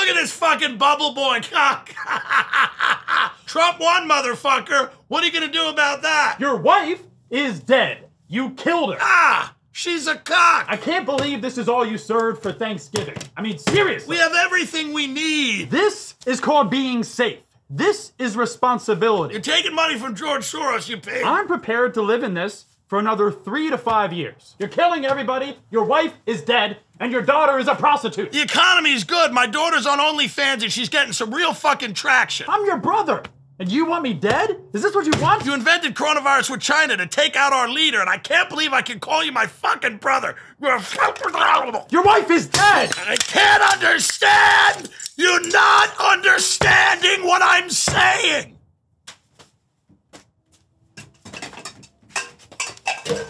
Look at this fucking bubble boy cock. Trump won, motherfucker. What are you gonna do about that? Your wife is dead. You killed her. Ah, she's a cock. I can't believe this is all you served for Thanksgiving. I mean, seriously. We have everything we need. This is called being safe. This is responsibility. You're taking money from George Soros, you pig. I'm prepared to live in this for another three to five years. You're killing everybody, your wife is dead, and your daughter is a prostitute. The economy's good. My daughter's on OnlyFans and she's getting some real fucking traction. I'm your brother, and you want me dead? Is this what you want? You invented coronavirus with China to take out our leader, and I can't believe I can call you my fucking brother. You're a fucking Your wife is dead! I can't understand you not understanding what I'm saying.